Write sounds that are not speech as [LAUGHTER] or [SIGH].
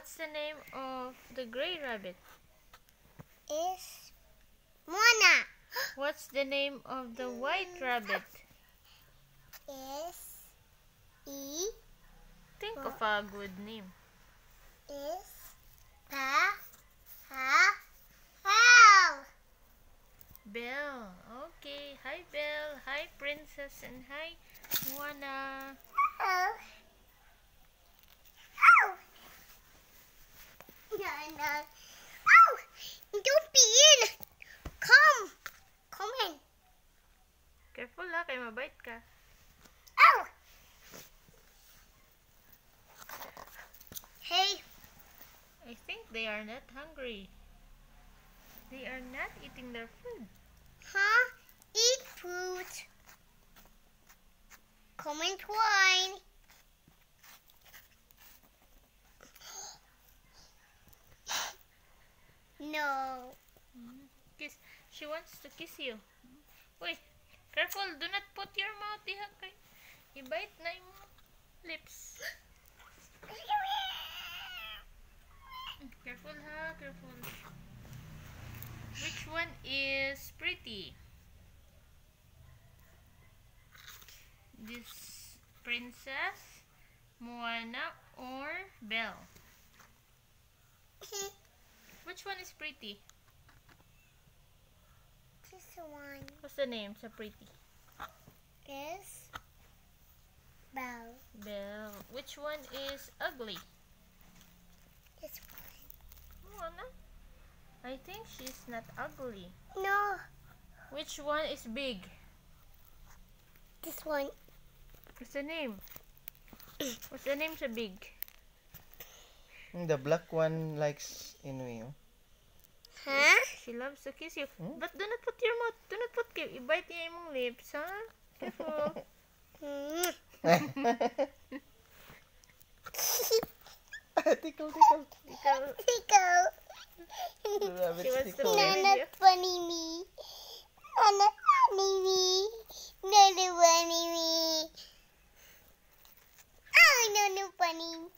What's the name of the gray rabbit? Is Mona. What's the name of the white rabbit? Is E Think of a good name. is Pa Ha How. Belle. Okay. Hi, Belle. Hi, Princess. And hi, Moana. Oh. Oh. No, no. Oh, don't be in. Come. Come in. Kay mabait ka. Oh. Hey. I think they are not hungry. They are not eating their food. Huh? Eat fruit. Come and twine. [GASPS] No. Mm-hmm. Kiss. She wants to kiss you. Uy, careful. Do not put your mouth diha kay. I-bite na yung lips. Careful ha, careful. Which one is pretty? This princess, Moana, or Belle? [LAUGHS] Which one is pretty? This one What's the name sa pretty? is Belle. Belle. Which one is ugly? This one. Moana? I think she's not ugly. No. Which one is big? This one. What's the name? What's the name so big? The black one likes Inui. She loves to kiss you. Hmm? But do not put your mouth. Do not put kayo. I-bite niya yung lips, ha? [LAUGHS] Careful. Tickle, tickle. Ikaw, Tickle. She wants to tickle. play. Nana funny me. Nana funny me. Nana funny me. Oh, Nana funny.